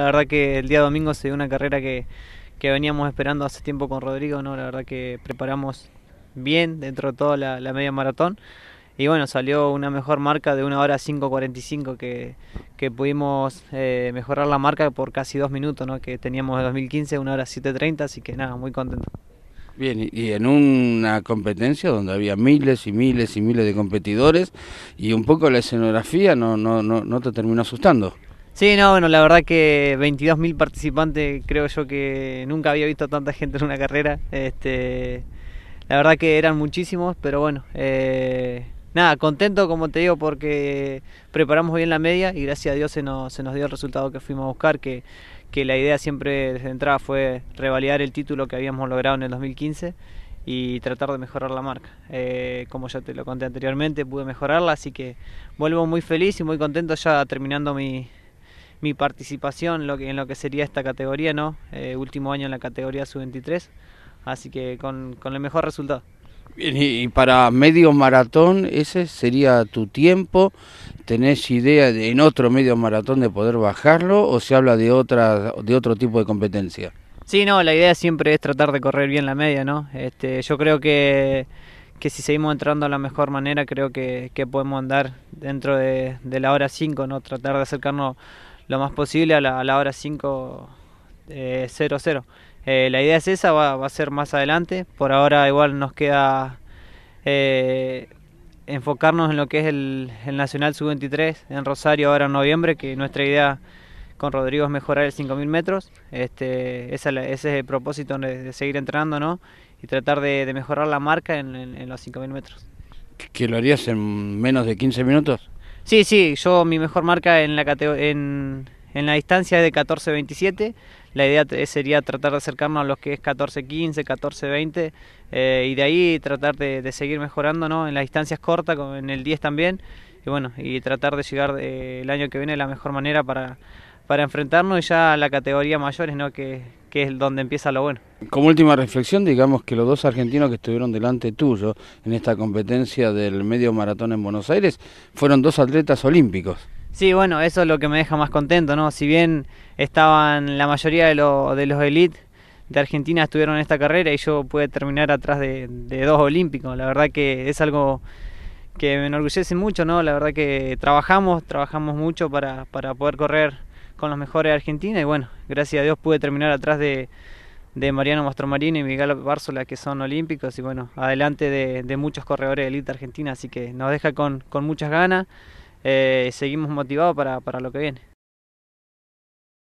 La verdad que el día domingo se dio una carrera que, que veníamos esperando hace tiempo con Rodrigo, ¿no? La verdad que preparamos bien dentro de toda la, media maratón. Y bueno, salió una mejor marca de una hora 5.45 que, que pudimos eh, mejorar la marca por casi dos minutos, ¿no? que teníamos de 2015, una hora 7.30, así que nada, muy contento. Bien, y en una competencia donde había miles y miles y miles de competidores y un poco la escenografía no, no, no, no te terminó asustando. Sí, no, bueno, la verdad que 22.000 participantes, creo yo que nunca había visto tanta gente en una carrera. Este, la verdad que eran muchísimos, pero bueno, eh, nada, contento como te digo porque preparamos bien la media y gracias a Dios se nos, se nos dio el resultado que fuimos a buscar, que, que la idea siempre desde entrada fue revalidar el título que habíamos logrado en el 2015 y tratar de mejorar la marca. Eh, como ya te lo conté anteriormente, pude mejorarla, así que vuelvo muy feliz y muy contento ya terminando mi, mi participación lo que, en lo que sería esta categoría, ¿no? Eh, último año en la categoría sub-23, así que con, con el mejor resultado. y para medio maratón, ¿ese sería tu tiempo? ¿Tenés idea de, en otro medio maratón de poder bajarlo o se habla de, otra, de otro tipo de competencia? Sí, no, la idea siempre es tratar de correr bien la media, ¿no? Este, yo creo que, que si seguimos entrando a la mejor manera, creo que, que podemos andar dentro de, de la hora 5, ¿no? Tratar de acercarnos lo más posible a la, a la hora 5 eh, 0-0. Eh, la idea es esa, va, va, a ser más adelante. Por ahora igual nos queda eh, enfocarnos en lo que es el, el Nacional Sub-23 en Rosario ahora en noviembre, que nuestra idea con Rodrigo es mejorar el 5.000 metros. Este, ese es el propósito de, seguir entrenando ¿no? y tratar de, de mejorar la marca en, en, en los 5.000 metros. ¿Que lo harías en menos de 15 minutos? Sí, sí, yo mi mejor marca en la, en, en la distancia es de 14.27. La idea sería tratar de acercarnos a los que es 14.15, 14.20 eh, y de ahí tratar de, seguir mejorando ¿no? en las distancias cortas, en el 10 también. Y bueno, y tratar de llegar de, el año que viene de la mejor manera para, para enfrentarnos ya a la categoría mayores, ¿no? que, que es donde empieza lo bueno. Como última reflexión, digamos que los dos argentinos que estuvieron delante tuyo en esta competencia del medio maratón en Buenos Aires fueron dos atletas olímpicos. Sí, bueno, eso es lo que me deja más contento, ¿no? Si bien estaban la mayoría de, lo, de los elites de Argentina estuvieron en esta carrera y yo pude terminar atrás de, de, dos olímpicos, la verdad que es algo que me enorgullece mucho, ¿no? La verdad que trabajamos, trabajamos mucho para, para poder correr con los mejores de Argentina y bueno, gracias a Dios pude terminar atrás de, de Mariano Mastromarino y Miguel Bárzola que son olímpicos y bueno, adelante de, de muchos corredores de élite argentina, así que nos deja con, con muchas ganas, eh, seguimos motivados para, para lo que viene.